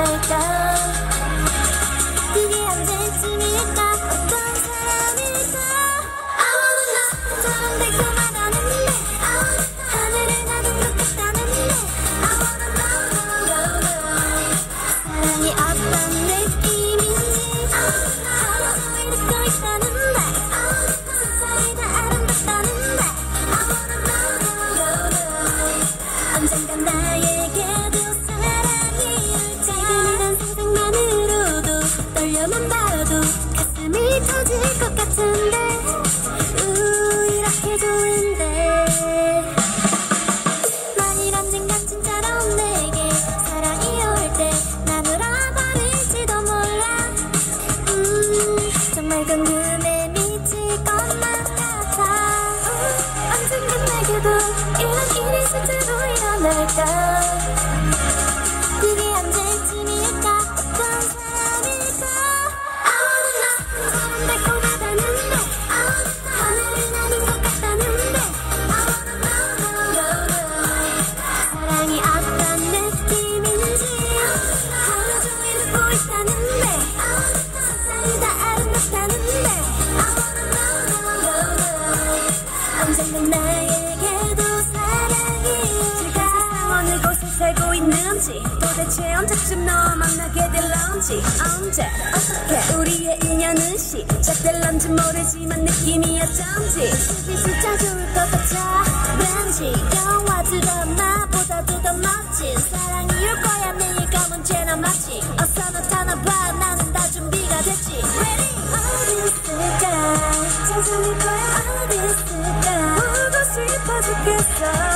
I'm thinking that 돌려만 봐도 가슴이 터질 것 같은데. 우 이렇게 좋은데. 만일 언젠가 진짜로 내게 사랑이 올 때 난 울어버릴지도 몰라. 음, 정말 궁금해 미칠 것만 같아. 어, 음, 언젠가 내게도 이런 일이 실제로 일어날까? 대체 언제쯤 너와 만나게 될런지 언제 어떻게 우리의 인연은 시작될런지 모르지만 느낌이 어쩐지 이 진짜 좋을 것 같아. 왠지 영화 드라마보다도 더 멋진 사랑이 올 거야. 내일 검은 죄나 마치 어서 나타나봐. 나는 다 준비가 됐지. Ready? 어디 있을까? 찬성일 거야 어디 있을까? 보고 싶어 죽겠어.